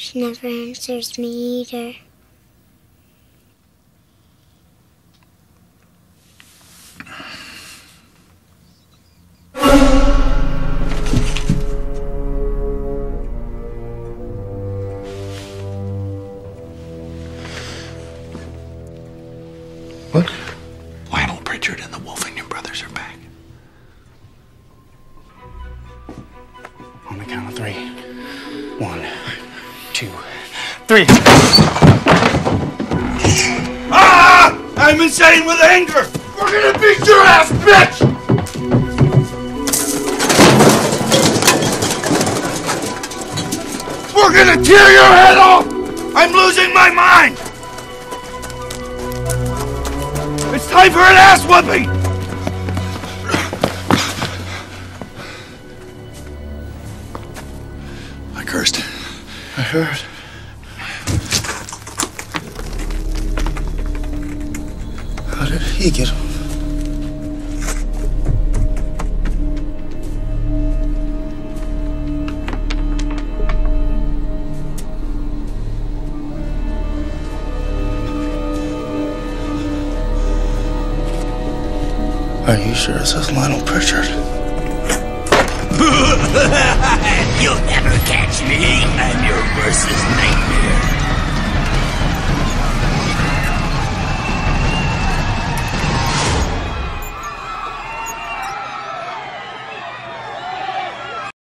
She never answers me either. What? Lionel Pritchard and the Wolfington brothers are back. On the count of three. One, two, three. Ah! I'm insane with anger! We're gonna beat your ass, bitch! We're gonna tear your head off! I'm losing my mind! It's time for an ass whooping! I heard. How did he get him? Are you sure this is Lionel Pritchard? You'll never catch me.